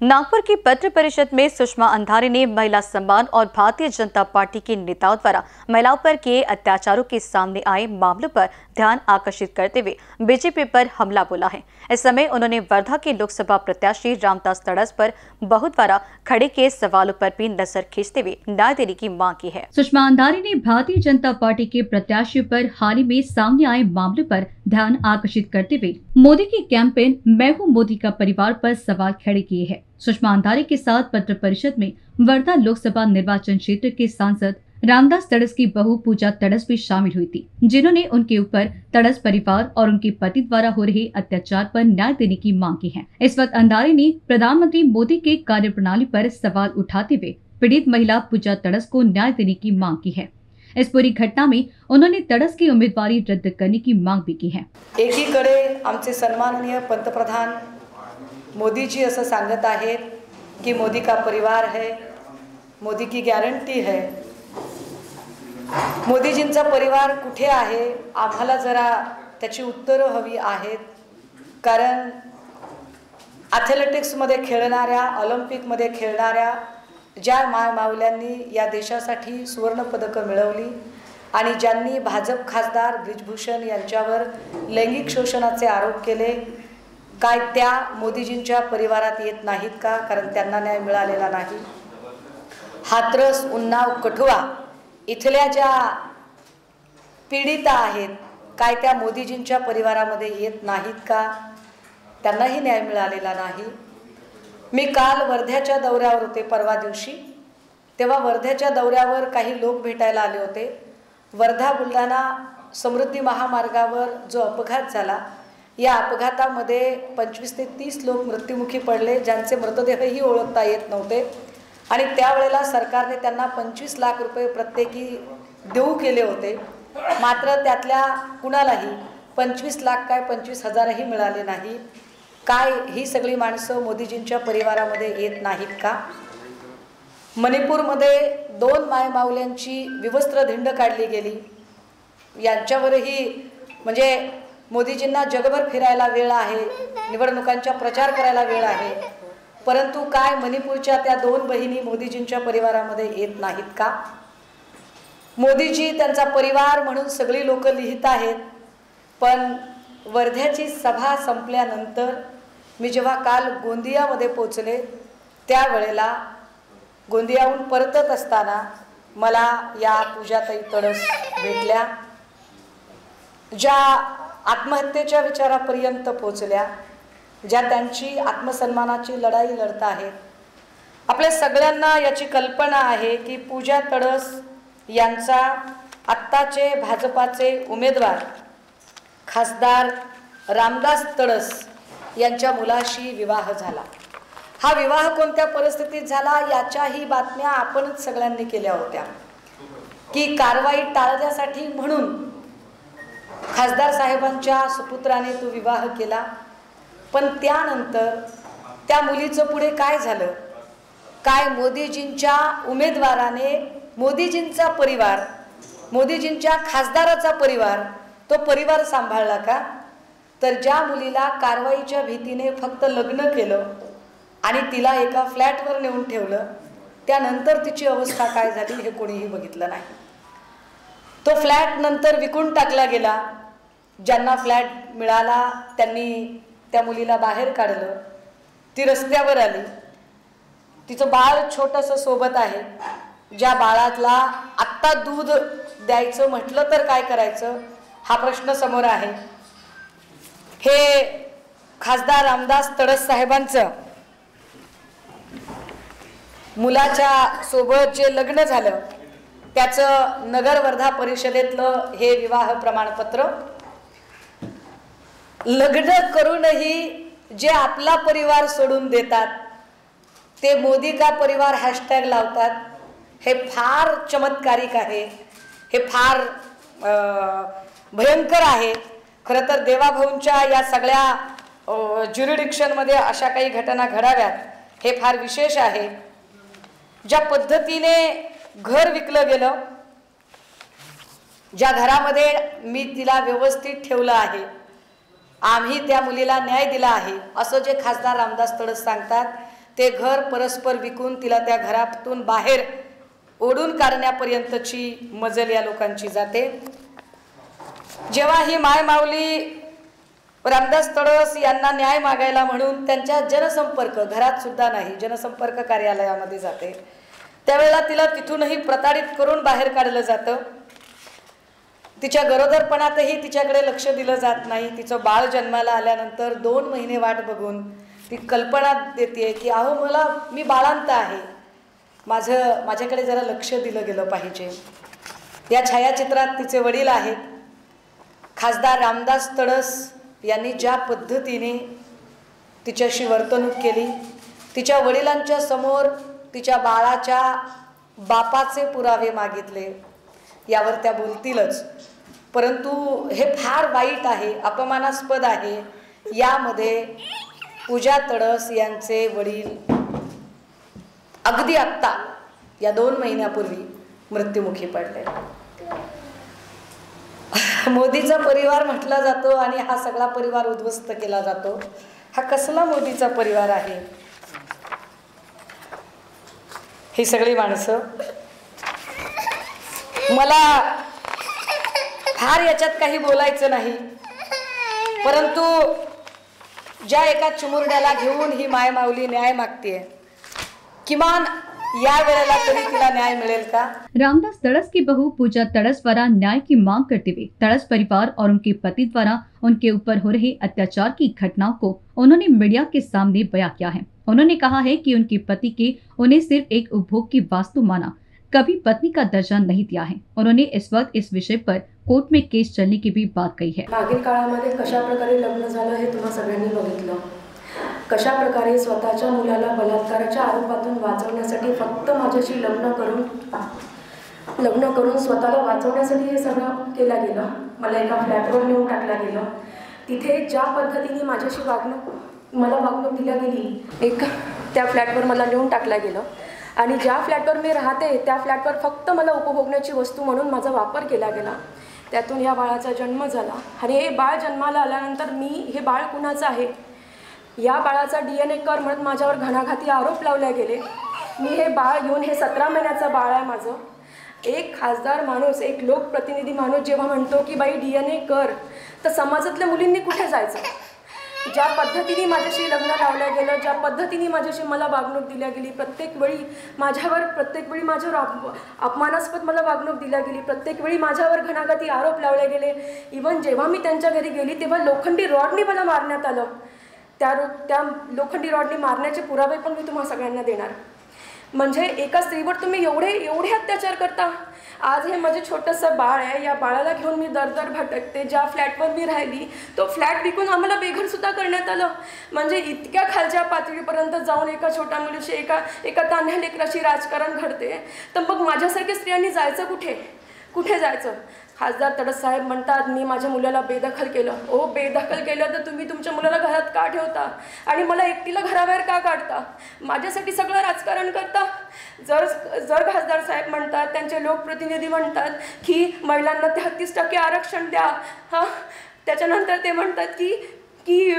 नागपुर की पत्र परिषद में सुषमा अंधारी ने महिला सम्मान और भारतीय जनता पार्टी के नेताओं द्वारा महिलाओं पर किए अत्याचारों के सामने आए मामलों पर ध्यान आकर्षित करते हुए बीजेपी पर हमला बोला है। इस समय उन्होंने वर्धा के लोकसभा प्रत्याशी रामदास तड़स पर बहुत बार खड़े किए सवालों पर भी नज़र खींचते हुए न्याय देने की मांग की है। सुषमा अंधारी ने भारतीय जनता पार्टी के प्रत्याशी पर हाल ही में सामने आए मामले पर ध्यान आकर्षित करते हुए मोदी की कैंपेन, मैं हूँ मोदी का परिवार पर सवाल खड़े किए हैं। सुषमा अंधारी के साथ पत्र परिषद में वर्धा लोकसभा निर्वाचन क्षेत्र के सांसद रामदास तड़स की बहू पूजा तड़स भी शामिल हुई थी, जिन्होंने उनके ऊपर तड़स परिवार और उनके पति द्वारा हो रहे अत्याचार पर न्याय देने की मांग की है। इस वक्त अंधारी ने प्रधानमंत्री मोदी के कार्यप्रणाली पर सवाल उठाते हुए पीड़ित महिला पूजा तड़स को न्याय देने की मांग की है। इस पूरी घटना में उन्होंने तड़स की उम्मीदवारी रद्द करने की मांग भी की है। एकीकडे आमचे सन्माननीय पंतप्रधान मोदीजी असं सांगत आहेत की मोदी का परिवार है मोदी की गॅरंटी है. मोदीजींचा परिवार कुठे आहे? आम्हाला जरा त्याची उत्तरं हवी आहेत. कारण ॲथलेटिक्समध्ये खेळणाऱ्या ऑलिम्पिकमध्ये खेळणाऱ्या ज्या मायमावल्यांनी या देशासाठी सुवर्णपदकं मिळवली आणि ज्यांनी भाजप खासदार ब्रिजभूषण यांच्यावर लैंगिक शोषणाचे आरोप केले काय त्या मोदीजींच्या परिवारात येत नाहीत का? कारण त्यांना न्याय मिळालेला नाही. हात्रस उन्नाव कठुआ इथल्या ज्या पीडिता आहेत काय त्या मोदीजींच्या परिवारामध्ये येत नाहीत का? त्यांनाही न्याय मिळालेला नाही. मी काल वर्ध्याच्या दौऱ्यावर होते परवा दिवशी. तेव्हा वर्ध्याच्या दौऱ्यावर काही लोक भेटायला आले होते. वर्धा बुलढाणा समृद्धी महामार्गावर जो अपघात झाला या अपघातामध्ये पंचवीस ते तीस लोक मृत्युमुखी पडले ज्यांचे मृतदेहही ओळखता येत नव्हते. आणि त्यावेळेला सरकारने त्यांना पंचवीस लाख रुपये प्रत्येकी देऊ केले होते. मात्र त्यातल्या कुणालाही पंचवीस लाख काय पंचवीस हजारही मिळाले नाही. काय ही सगळी माणसं मोदीजींच्या परिवारामध्ये येत नाहीत का? मणिपूरमध्ये दोन मायमाऊल्यांची विवस्त्र धिंड काढली गेली. यांच्यावरही म्हणजे मोदीजींना जगभर फिरायला वेळ आहे निवडणुकांचा प्रचार करायला वेळ आहे. परंतु काय मणिपूरच्या त्या दोन बहिणी मोदीजींच्या परिवारामध्ये येत नाहीत का? मोदीजी त्यांचा परिवार म्हणून सगळी लोक लिहित आहेत पण वर्ध्याची सभा संपल्यानंतर मी जेव्हा काल गोंदियामध्ये पोचले त्यावेळेला गोंदियाहून परतत असताना मला या पूजाताई तडस भेटल्या ज्या आत्महत्येच्या विचारापर्यंत पोचल्या ज्या त्यांची आत्मसन्मानाची लढाई लढत आहेत. आपल्या सगळ्यांना याची कल्पना आहे की पूजा तडस यांचा आत्ताचे भाजपाचे उमेदवार खासदार रामदास तडस यांच्या मुलाशी विवाह झाला. हा विवाह कोणत्या परिस्थितीत झाला याच्याही बातम्या आपणच सगळ्यांनी केल्या होत्या. की कारवाई टाळण्यासाठी म्हणून खासदार साहेबांच्या सुपुत्राने तो विवाह केला. पण त्यानंतर त्या मुलीचं पुढे काय झालं? काय मोदीजींच्या उमेदवाराने मोदीजींचा परिवार मोदीजींच्या खासदाराचा परिवार तो परिवार सांभाळला का? तर ज्या मुलीला कारवाईच्या भीतीने फक्त लग्न केलं आणि तिला एका फ्लॅटवर नेऊन ठेवलं त्यानंतर तिची अवस्था काय झाली हे कोणीही बघितलं नाही. तो फ्लॅट नंतर विकून टाकला गेला. ज्यांना फ्लॅट मिळाला त्यांनी त्या मुलीला बाहेर काढलं ती रस्त्यावर आली. तिचं बाळ छोटंसं सोबत आहे. ज्या बाळातला आत्ता दूध द्यायचं म्हटलं तर काय करायचं? हा प्रश्न समोर आहे. हे खासदार रामदास तडस साहेबांचं मुलाच्या सोबत जे लग्न झालं त्याचं नगर वर्धा परिषदेतलं हे विवाह प्रमाणपत्र लग्न करूनही जे आपला परिवार सोडून देतात ते मोदी का परिवार हॅशटॅग लावतात हे फार चमत्कारिक आहे. हे फार भयंकर आहे. खरं तर देवाभाऊंच्या या सगळ्या ज्युरिडिक्शनमध्ये अशा काही घटना घडाव्यात हे फार विशेष आहे. ज्या पद्धतीने घर विकलं गेलं ज्या घरामध्ये मी तिला व्यवस्थित ठेवलं आहे आम्ही त्या मुलीला न्याय दिला आहे. असं जे खासदार रामदास तडस सांगतात ते घर परस्पर विकून तिला त्या घरातून बाहेर ओढून काढण्यापर्यंतची मजल या लोकांची जाते. जेव्हा ही माय माऊली रामदास तडस यांना न्याय मागायला म्हणून त्यांच्या जनसंपर्क घरात सुद्धा नाही जनसंपर्क कार्यालयामध्ये जाते. त्यावेळेला तिला तिथूनही प्रताडित करून बाहेर काढलं जातं. तिच्या गरोदरपणातही तिच्याकडे लक्ष दिलं जात नाही. तिचं बाळ जन्माला आल्यानंतर दोन महिने वाट बघून ती कल्पना देते की अहो मला मी बाळांत आहे. माझं माझ्याकडे जरा लक्ष दिलं गेलं पाहिजे. या छायाचित्रात तिचे वडील आहेत. खासदार रामदास तडस यांनी ज्या पद्धतीने तिच्याशी वर्तणूक केली तिच्या वडिलांच्या समोर तिच्या बाळाच्या बापाचे पुरावे मागितले. यावर त्या बोलतीलच. परंतु हे फार वाईट आहे अपमानास्पद आहे. यामध्ये पूजा तडस यांचे वडील अगदी आत्ता या दोन महिन्यापूर्वी मृत्युमुखी पडले. मोदीचा परिवार म्हटला जातो आणि हा सगळा परिवार उद्ध्वस्त केला जातो. हा कसला मोदीचा परिवार आहे? ही सगळी माणसं मला फार याच्यात काही बोलायचं नाही. परंतु ज्या एका चिमुरड्याला घेऊन ही माय माऊली न्याय मागते किमान या न्याय रामदास तड़स की बहू पूजा तड़स द्वारा न्याय की मांग करते हुए तड़स परिवार और उनके पति द्वारा उनके ऊपर हो रहे अत्याचार की घटनाओं को उन्होंने मीडिया के सामने बयां किया है। उन्होंने कहा है कि उनके पति के उन्हें सिर्फ़ एक उपभोग की वास्तु माना कभी पत्नी का दर्जा नहीं दिया है। उन्होंने इस वक्त इस विषय पर कोर्ट में केस चलने की भी बात कही है। मागील काळामध्ये कशा प्रकारे लग्न झालं हे तुम्हा सगळ्यांनी बघितलं. कशा प्रकारे स्वतःच्या मुलाला बलात्काराच्या आरोपातून वाचवण्यासाठी फक्त माझ्याशी लग्न करून लग्न करून स्वतःला वाचवण्यासाठी हे सगळं केलं गेलं. मला एका फ्लॅटवर नेऊन टाकलं गेलं. तिथे ज्या पद्धतीने माझ्याशी वागणूक, मला वागणूक दिल्या गेली, एक त्या फ्लॅटवर मला नेऊन टाकलं गेलं. आणि ज्या फ्लॅटवर मी राहते त्या फ्लॅटवर फक्त मला उपभोगण्याची वस्तू म्हणून माझा वापर केला गेला. त्यातून या बाळाचा जन्म झाला. आणि हे बाळ जन्माला आल्यानंतर मी हे बाळ कुणाचं आहे? या बाळाचा डी एन ए कर म्हणत माझ्यावर घणाघाती आरोप लावले गेले. मी हे बाळ घेऊन हे सतरा महिन्याचं बाळ आहे माझं. एक खासदार माणूस एक लोकप्रतिनिधी माणूस जेव्हा म्हणतो की बाई डी एन ए कर. तर समाजातल्या मुलींनी कुठे जायचं? ज्या पद्धतीने माझ्याशी लग्न लावलं गेलं ज्या पद्धतीने माझ्याशी मला वागणूक दिल्या गेली प्रत्येक वेळी माझ्यावर प्रत्येक वेळी माझ्यावर अप अपमानास्पद मला वागणूक दिल्या गेली प्रत्येक वेळी माझ्यावर घणाघाती आरोप लावले गेले. इवन जेव्हा मी त्यांच्या घरी गेली तेव्हा लोखंडी रॉडने मला मारण्यात आलं. त्या त्या लोखंडी रॉडने मारण्याचे पुरावे पण मी तुम्हाला सगळ्यांना देणार. म्हणजे एका स्त्रीवर तुम्ही एवढे एवढे अत्याचार करता? आज हे माझे छोटंसं बाळ आहे. या बाळाला घेऊन मी दर दर भटकते. ज्या फ्लॅटवर मी राहिली तो फ्लॅट विकून आम्हाला बेघरसुद्धा करण्यात आलं. म्हणजे इतक्या खालच्या पातळीपर्यंत जाऊन एका छोट्या मुलीशी एका एका तान्ह्या लेकराशी राजकारण घडते. तर मग माझ्यासारख्या स्त्रियांनी जायचं कुठे? कुठे जायचं? खासदार तडस साहेब म्हणतात मी माझ्या मुलाला बेदखल केलं. ओ बेदखल केलं तर तुम्ही तुमच्या मुलाला घरात का ठेवता? आणि मला एकटीला घराबाहेर का काढता? माझ्यासाठी सगळं राजकारण करता? जर जर खासदार साहेब म्हणतात त्यांचे लोकप्रतिनिधी म्हणतात की महिलांना तेहत्तीस टक्के आरक्षण द्या. हां त्याच्यानंतर ते म्हणतात की की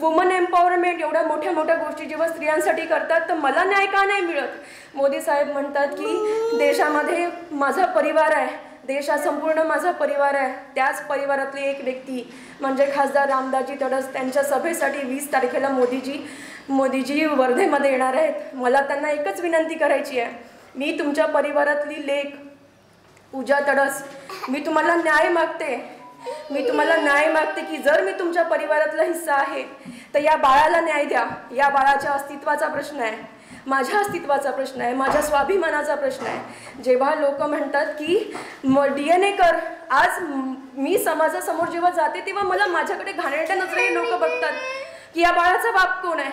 वुमन एम्पॉवरमेंट एवढ्या मोठ्या मोठ्या गोष्टी जेव्हा स्त्रियांसाठी करतात तर मला न्याय का नाही मिळत? मोदी साहेब म्हणतात की देशामध्ये माझा परिवार आहे. देश हा संपूर्ण माझा परिवार आहे. त्याच परिवारातली एक व्यक्ती म्हणजे खासदार रामदासजी तडस. त्यांच्या सभेसाठी वीस तारखेला मोदीजी मोदीजी वर्धेमध्ये येणार आहेत. मला त्यांना एकच विनंती करायची आहे. मी तुमच्या परिवारातली लेख पूजा तडस मी तुम्हाला न्याय मागते. मी तुम्हाला न्याय मागते की जर मी तुमच्या परिवारातला हिस्सा आहे तर या बाळाला न्याय द्या. या बाळाच्या अस्तित्वाचा प्रश्न आहे. माझ्या अस्तित्वाचा प्रश्न आहे. माझ्या स्वाभिमानाचा प्रश्न आहे. जेव्हा लोक म्हणतात की म डी एन ए कर. आज मी समाजासमोर जेव्हा जाते तेव्हा मला माझ्याकडे घाणेरड्या नजरेने लोक बघतात की या बाळाचा बाप कोण आहे?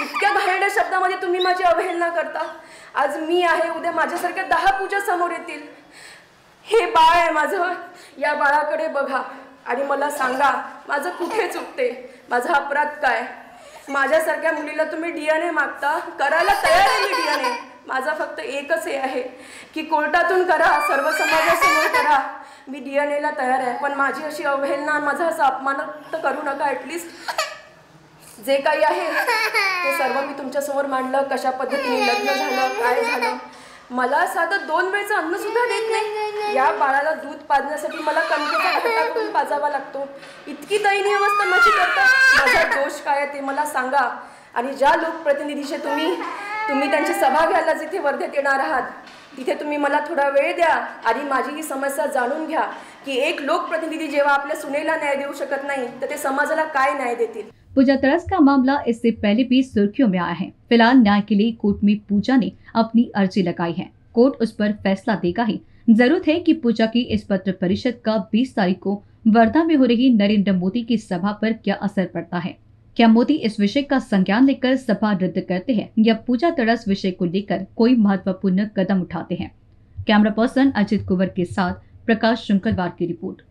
इतक्या घाणेरड्या शब्दामध्ये तुम्ही माझी अवहेलना करता. आज मी आहे उद्या माझ्यासारख्या दहा पूजा समोर येतील. हे बाळ आहे माझं. या बाळाकडे बघा आणि मला सांगा माझं कुठे चुकते? माझा अपराध काय? माझ्यासारख्या मुलीला तुम्ही डी एन ए मागता? करायला तयार आहे मी डी एन ए माझा फक्त एकच हे आहे की कोर्टातून करा सर्व समाजासमोर करा. मी डी एन एला तयार आहे पण माझी अशी अवहेलना माझा असा अपमान तर करू नका ॲटलिस्ट जे काही आहे ते सर्व मी तुमच्यासमोर मांडलं. कशा पद्धतीने लग्न झालं काय झालं? मला साधं दोन वेळचं अन्न सुद्धा देत नाही. या बाळाला दूध पाजण्यासाठी मला कणकेचा करून पाजावा लागतो. इतकी दयनीय अवस्था माझी करता. माझा दोष काय आहे ते मला सांगा. आणि ज्या लोकप्रतिनिधीचे तुम्ही तुम्ही त्यांची सभा घ्यायला जिथे वर्धेत येणार आहात तिथे तुम्ही मला थोडा वेळ द्या आणि माझी ही समस्या जाणून घ्या. की एक लोकप्रतिनिधी जेव्हा आपल्या सुनेला न्याय देऊ शकत नाही तर ते समाजाला काय न्याय देतील? पूजा तरस का मामला इससे पहले भी सुर्खियों में आया है। फ़िलहाल न्याय के लिए कोर्ट में पूजा ने अपनी अर्जी लगाई है। कोर्ट उस पर फैसला देगा ही। ज़रूरत है कि पूजा की इस पत्र परिषद का 20 तारीख को वर्धा में हो रही नरेंद्र मोदी की सभा पर क्या असर पड़ता है? क्या मोदी इस विषय का संज्ञान लेकर सभा रद्द करते हैं या पूजा तरस विषय को लेकर कोई महत्वपूर्ण कदम उठाते हैं? कैमरा पर्सन अजित कुंवर के साथ प्रकाश शुंकलवार की रिपोर्ट।